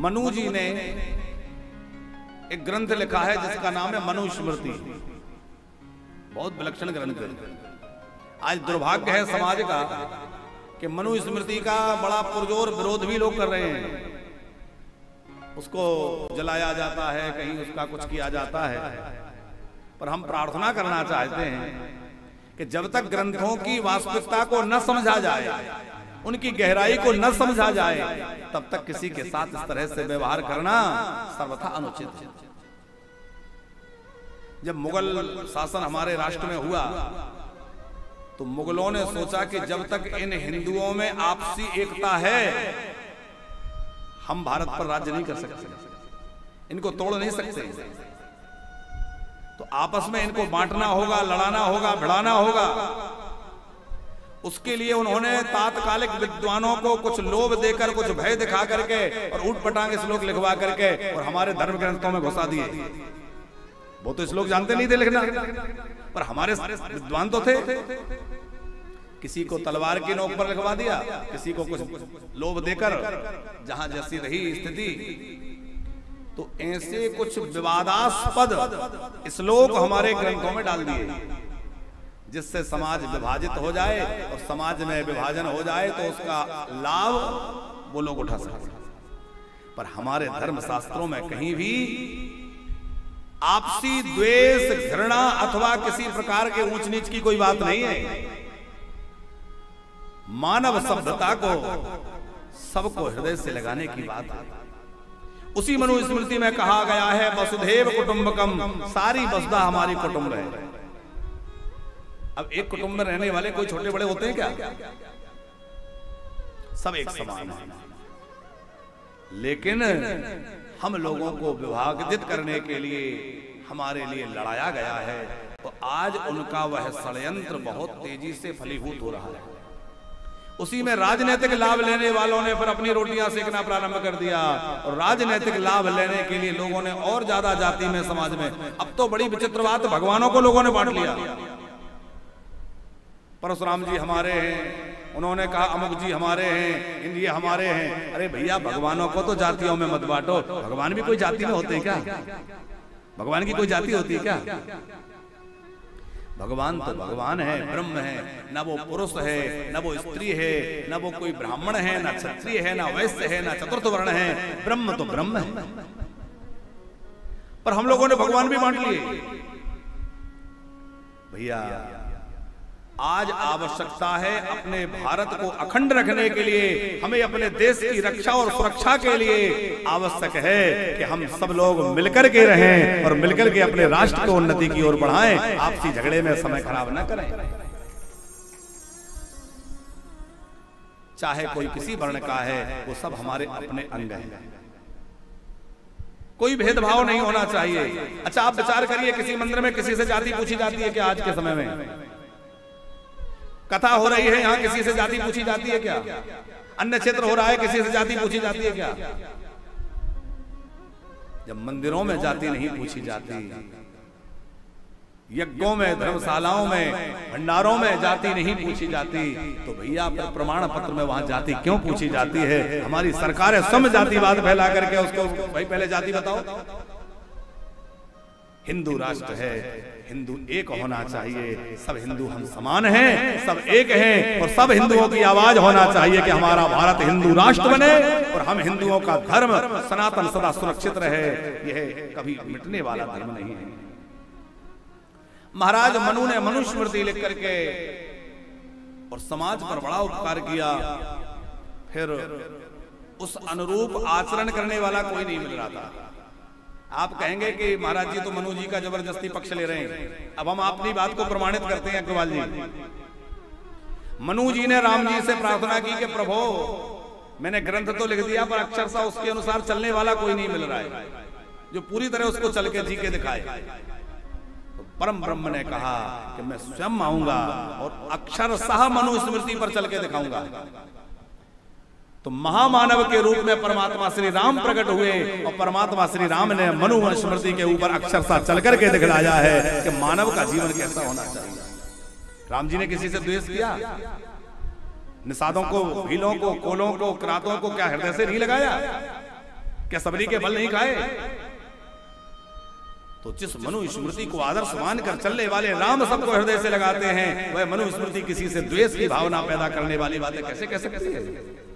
मनु जी ने एक ग्रंथ लिखा है जिसका नाम है मनु स्मृति बहुत विलक्षण ग्रंथ है। आज दुर्भाग्य है समाज का कि मनु स्मृति का बड़ा पुरजोर विरोध भी लोग कर रहे हैं। उसको जलाया जाता है, कहीं उसका कुछ किया जाता है। पर हम प्रार्थना करना चाहते हैं कि जब तक ग्रंथों की वास्तविकता को न समझा जाए उनकी गहराई को न समझा जाए, तब तक किसी के साथ इस तरह से व्यवहार करना सर्वथा अनुचित है। जब मुगल शासन हमारे राष्ट्र में हुआ तो मुगलों ने सोचा कि जब तक इन हिंदुओं में आपसी एकता है, हम भारत पर राज्य नहीं कर सकते। इनको तोड़ नहीं सकते। तो आपस में इनको बांटना होगा, लड़ाना होगा, भिड़ाना होगा। उसके लिए उन्होंने तात्कालिक विद्वानों को कुछ लोभ देकर, कुछ भय दिखा करके और उठ पटांग श्लोक लिखवा करके और हमारे धर्म ग्रंथों में घुसा दिए। वो तो श्लोक जानते नहीं थे लिखना, पर हमारे विद्वान तो थे। किसी को तलवार की नोक पर लिखवा दिया, किसी को कुछ लोभ देकर, जहाँ जैसी रही स्थिति। तो ऐसे कुछ विवादास्पद श्लोक हमारे ग्रंथों में डाल दिए। जिससे समाज विभाजित हो जाए और समाज में विभाजन हो जाए तो उसका लाभ वो लोग उठा सकते पर हमारे धर्म शास्त्रों में कहीं भी आपसी द्वेष घृणा अथवा किसी प्रकार के ऊंच नीच की कोई बात नहीं है। मानव सभ्यता को सबको हृदय से लगाने की बात है। उसी मनुस्मृति में कहा गया है वसुधेव कुटुंबकम सारी वसुधा हमारी कुटुंब है। अब एक कुटुंब में रहने वाले कोई छोटे बड़े होते हैं क्या? सब एक समान है। लेकिन हम लोगों को विभागित करने के लिए हमारे लिए लड़ाया गया है। तो आज उनका वह षड्यंत्र बहुत तेज़ी से फलीभूत हो रहा है। उसी में राजनीतिक लाभ लेने वालों ने फिर अपनी रोटियाँ सेकना प्रारंभ कर दिया। और राजनीतिक लाभ लेने के लिए लोगों ने और ज़्यादा जाति में समाज में। अब तो बड़ी विचित्र बात भगवानों को लोगों ने बांट लिया। परशुराम जी हमारे हैं। उन्होंने कहा, अमुक जी हमारे हैं ये हमारे हैं। अरे भैया, भगवानों को तो जातियों में मत बांटो। भगवान भी कोई जाति में होते हैं क्या? भगवान की कोई जाति होती है क्या? भगवान तो भगवान है, ब्रह्म है, न वो पुरुष है, न वो स्त्री है, न वो कोई ब्राह्मण है, ना क्षत्रिय है, ना वैश्य है, ना चतुर्थ वर्ण है। ब्रह्म तो ब्रह्म है। पर हम लोगों ने भगवान भी बांट लिए। भैया आज आवश्यकता है अपने भारत को अखंड रखने के लिए, हमें अपने देश की रक्षा और सुरक्षा के लिए आवश्यक है कि हम सब लोग मिलकर के रहें और मिलकर के अपने राष्ट्र को उन्नति की ओर बढ़ाएँ। आपसी झगड़े में समय खराब न करें। चाहे कोई किसी वर्ण का है, वो सब हमारे अपने अंग हैं। कोई भेदभाव नहीं होना चाहिए। अच्छा आप विचार करिए, किसी मंदिर में किसी से जाति पूछी जाती है कि आज के समय में? कथा हो रही है, यहाँ किसी से जाति पूछी जाती है क्या? अन्य क्षेत्र हो रहा है, किसी से जाति पूछी जाती है क्या? जब मंदिरों में जाति नहीं पूछी जाती, यज्ञों में, धर्मशालाओं में, भंडारों में जाति नहीं पूछी जाती तो भैया प्रमाण पत्र में वहाँ जाति क्यों पूछी जाती है? हमारी सरकार सम जातिवाद फैला करके उसको, भाई, पहले जाति बताओ। हिंदू राष्ट्र है हिंदू एक होना चाहिए। सब हिंदू हम समान हैं। सब एक हैं। और सब हिंदुओं की आवाज़ होना चाहिए कि हमारा भारत हिंदू राष्ट्र बने और हम हिंदुओं का धर्म सनातन सदा सुरक्षित रहे। यह कभी मिटने वाला धर्म नहीं है। महाराज मनु ने मनुस्मृति लिख करके और समाज पर बड़ा उपकार किया। फिर उस अनुरूप आचरण करने वाला कोई नहीं मिल रहा था। आप कहेंगे कि महाराज जी तो मनु जी का ज़बरदस्ती पक्ष ले रहे हैं। अब हम अपनी बात को प्रमाणित करते हैं, अग्रवाल जी। मनु जी ने राम जी से प्रार्थना की कि प्रभु, मैंने ग्रंथ तो लिख दिया, पर अक्षर सा उसके अनुसार चलने वाला कोई नहीं मिल रहा है। जो पूरी तरह उसको चल के जी के दिखाए। तो परम ब्रह्म ने कहा कि मैं स्वयं आऊँगा और अक्षर सह मनु स्मृति पर चल के दिखाऊँगा। तो महामानव के रूप में परमात्मा श्री राम प्रकट हुए और परमात्मा श्री राम ने मनु स्मृति के ऊपर अक्षर सा चल करके दिखलाया है कि मानव का जीवन कैसा होना चाहिए। राम जी ने किसी से द्वेष किया? निषादों को भीलों को कोलों को क्रातों को क्या हृदय से नहीं लगाया? क्या सबरी के बल नहीं खाए? तो जिस मनु स्मृति को आदर्श मानकर चलने वाले राम सबको हृदय से लगाते हैं वह मनु स्मृति किसी से द्वेष की भावना पैदा करने वाली बातें कैसे कैसे कैसे, है?